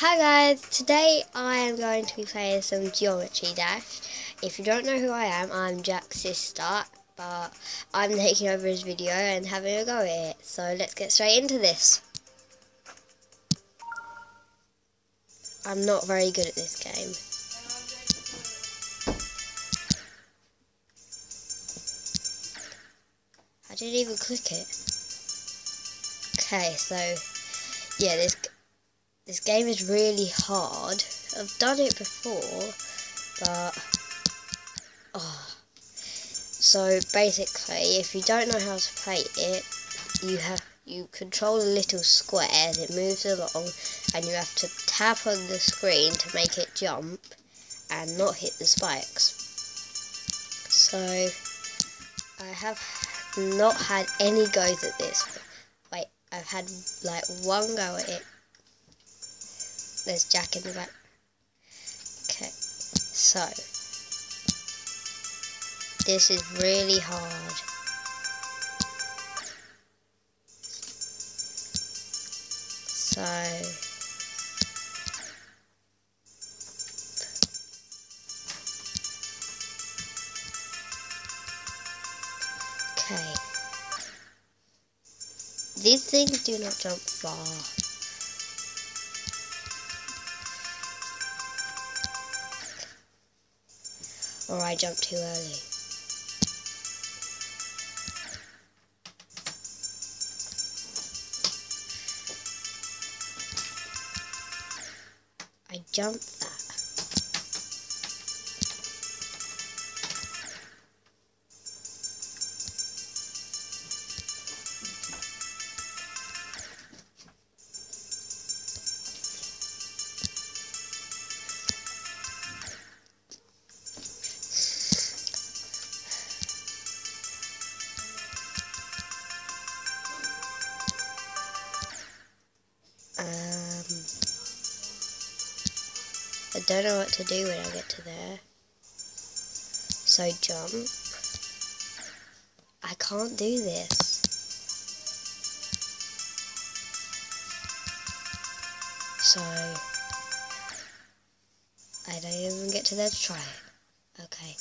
Hi guys, today I am going to be playing some Geometry Dash. If you don't know who I am, I'm Jack's sister, but I'm taking over his video and having a go at it. So let's get straight into this. I'm not very good at this game. I didn't even click it. Okay, so yeah, this this game is really hard. I've done it before, but oh. So basically, if you don't know how to play it, you have you control a little square that moves along, and you have to tap on the screen to make it jump and not hit the spikes. So I have not had any goes at this. Wait, I've had like one go at it there's Jack in the back. Okay, so this is really hard. So Okay. These things do not jump far. Or I jumped too early. I jumped I don't know what to do when I get to there. So jump. I can't do this. So I don't even get to there to try it. Okay.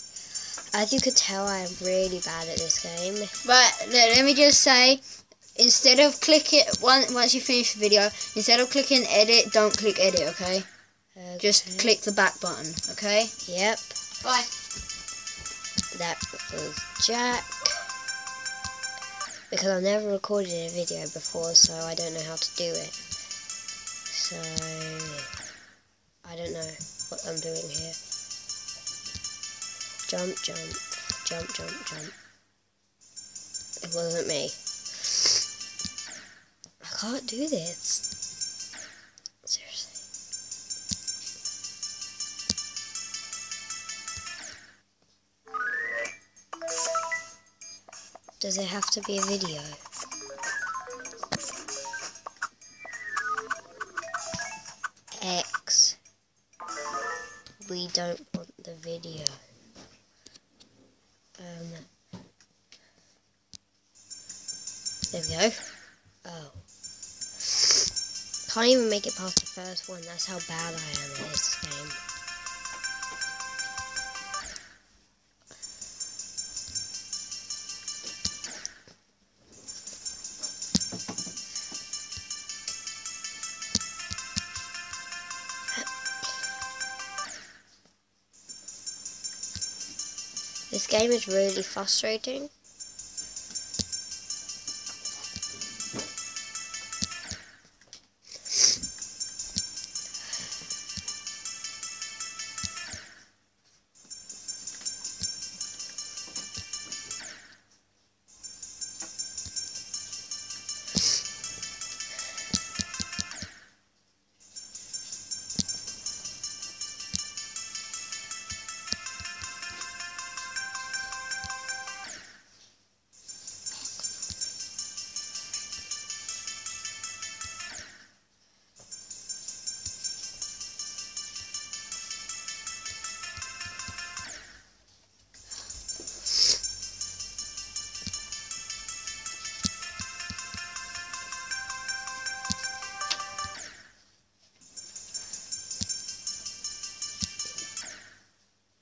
As you could tell, I am really bad at this game. But let me just say, instead of click it once once you finish the video, instead of clicking edit, don't click edit, okay? Okay. Just click the back button, okay? Yep. Bye. That was Jack. Because I've never recorded a video before, so I don't know how to do it. So, I don't know what I'm doing here. Jump, jump, jump, jump, jump. It wasn't me. I can't do this. Does it have to be a video? X. We don't want the video. Um, there we go. Oh. Can't even make it past the first one. That's how bad I am at this game. This game is really frustrating.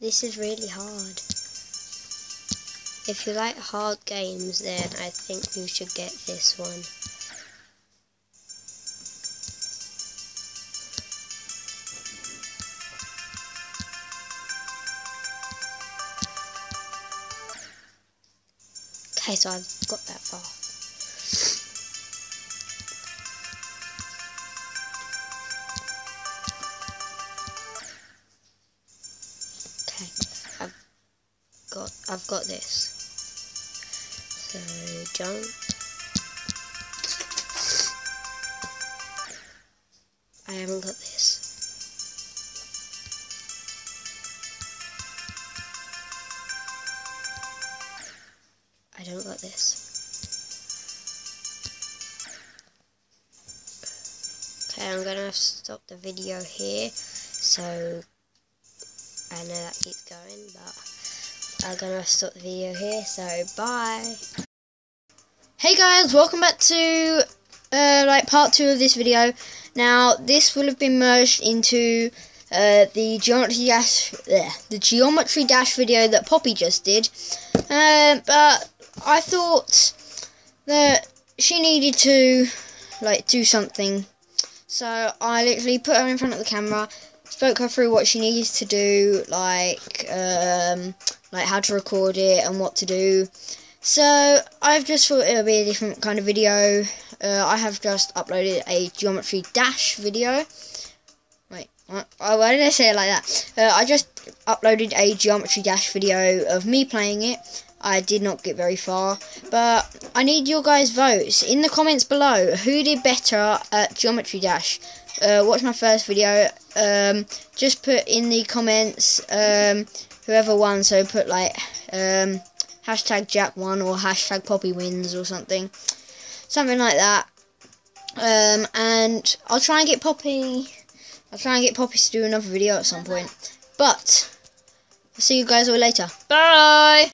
This is really hard. If you like hard games, then I think you should get this one. Okay, so I've got that far. I've got this. So jump. I haven't got this. I don't got this. Okay, I'm gonna stop the video here. So I know that keeps going, but I'm gonna stop the video here. So bye. Hey guys, welcome back to uh, like part two of this video. Now this will have been merged into uh, the geometry dash, bleh, the geometry dash video that Poppy just did. Um, but I thought that she needed to like do something, so I literally put her in front of the camera, spoke her through what she needs to do, like um, like how to record it and what to do. So I've just thought it would be a different kind of video. Uh, I have just uploaded a geometry dash video. Wait, what? Oh, why did I say it like that? Uh, I just uploaded a geometry dash video of me playing it. I did not get very far, but I need your guys' votes in the comments below. Who did better at Geometry Dash? Uh, watch my first video. Um, just put in the comments um, whoever won. So put like um, hashtag Jack won or hashtag Poppy wins or something, something like that. Um, and I'll try and get Poppy. I'll try and get Poppy to do another video at some point. But I'll see you guys all later. Bye.